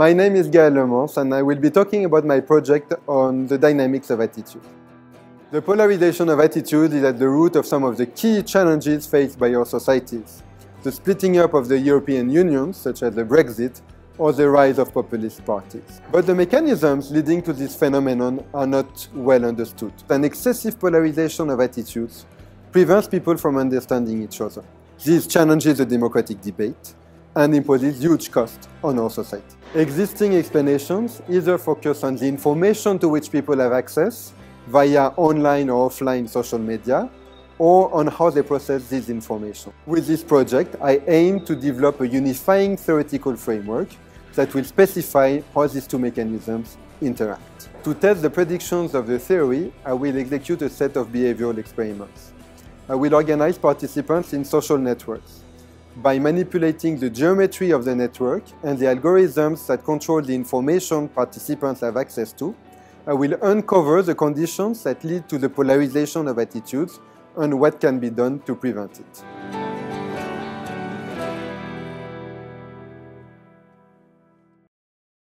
My name is Gaël Le Mens and I will be talking about my project on the dynamics of attitude. The polarization of attitude is at the root of some of the key challenges faced by our societies. The splitting up of the European Union, such as the Brexit, or the rise of populist parties. But the mechanisms leading to this phenomenon are not well understood. An excessive polarization of attitudes prevents people from understanding each other. This challenges the democratic debate and imposes huge costs on our society. Existing explanations either focus on the information to which people have access via online or offline social media or on how they process this information. With this project, I aim to develop a unifying theoretical framework that will specify how these two mechanisms interact. To test the predictions of the theory, I will execute a set of behavioral experiments. I will organize participants in social networks. By manipulating the geometry of the network and the algorithms that control the information participants have access to, I will uncover the conditions that lead to the polarization of attitudes and what can be done to prevent it.